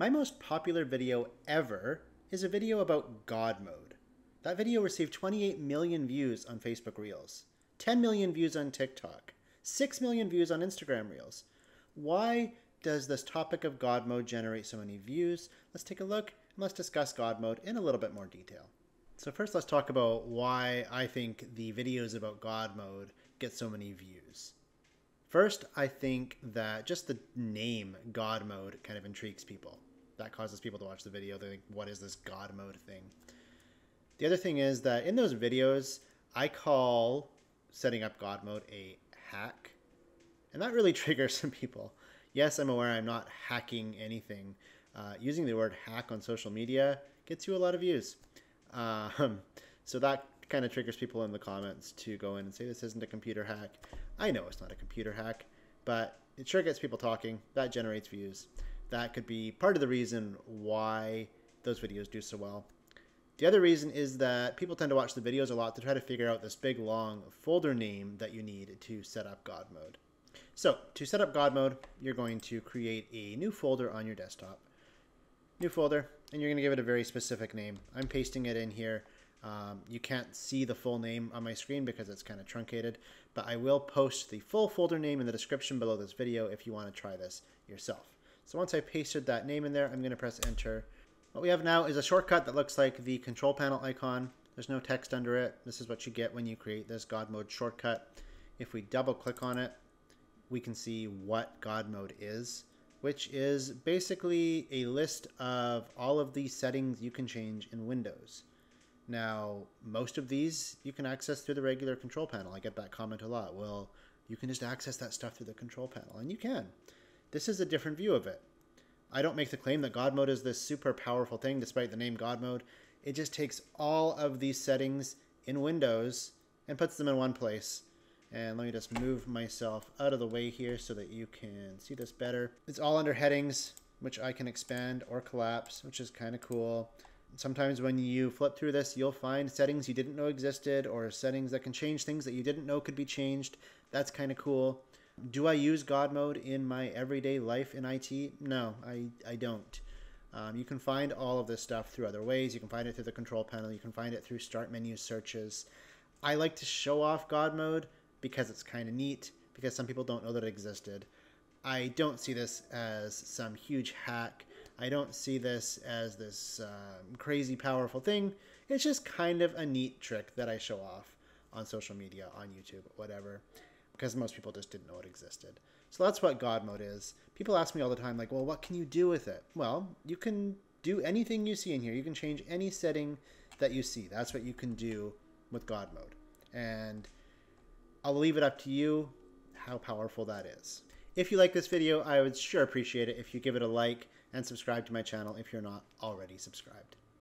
My most popular video ever is a video about God mode. That video received 28 million views on Facebook Reels, 10 million views on TikTok, 6 million views on Instagram Reels. Why does this topic of God mode generate so many views? Let's take a look and let's discuss God mode in a little bit more detail. So first let's talk about why I think the videos about God mode get so many views. First, I think that just the name God mode kind of intrigues people that causes people to watch the video. They think, what is this God mode thing? The other thing is that in those videos, I call setting up God mode a hack. And that really triggers some people. Yes, I'm aware I'm not hacking anything. Uh, using the word hack on social media gets you a lot of views. Um, so that kind of triggers people in the comments to go in and say this isn't a computer hack. I know it's not a computer hack, but it sure gets people talking. That generates views that could be part of the reason why those videos do so well. The other reason is that people tend to watch the videos a lot to try to figure out this big long folder name that you need to set up God mode. So to set up God mode, you're going to create a new folder on your desktop. New folder, and you're going to give it a very specific name. I'm pasting it in here. Um, you can't see the full name on my screen because it's kind of truncated, but I will post the full folder name in the description below this video if you want to try this yourself. So once I pasted that name in there, I'm going to press enter. What we have now is a shortcut that looks like the control panel icon. There's no text under it. This is what you get when you create this God mode shortcut. If we double click on it, we can see what God mode is, which is basically a list of all of the settings you can change in Windows. Now, most of these you can access through the regular control panel. I get that comment a lot. Well, you can just access that stuff through the control panel, and you can. This is a different view of it. I don't make the claim that God mode is this super powerful thing, despite the name God mode. It just takes all of these settings in Windows and puts them in one place. And let me just move myself out of the way here so that you can see this better. It's all under headings, which I can expand or collapse, which is kind of cool. Sometimes when you flip through this, you'll find settings you didn't know existed or settings that can change things that you didn't know could be changed. That's kind of cool. Do I use God mode in my everyday life in IT? No, I, I don't. Um, you can find all of this stuff through other ways. You can find it through the control panel. You can find it through start menu searches. I like to show off God mode because it's kind of neat, because some people don't know that it existed. I don't see this as some huge hack. I don't see this as this uh, crazy powerful thing. It's just kind of a neat trick that I show off on social media, on YouTube, whatever because most people just didn't know it existed. So that's what God mode is. People ask me all the time, like, well, what can you do with it? Well, you can do anything you see in here. You can change any setting that you see. That's what you can do with God mode. And I'll leave it up to you how powerful that is. If you like this video, I would sure appreciate it if you give it a like and subscribe to my channel if you're not already subscribed.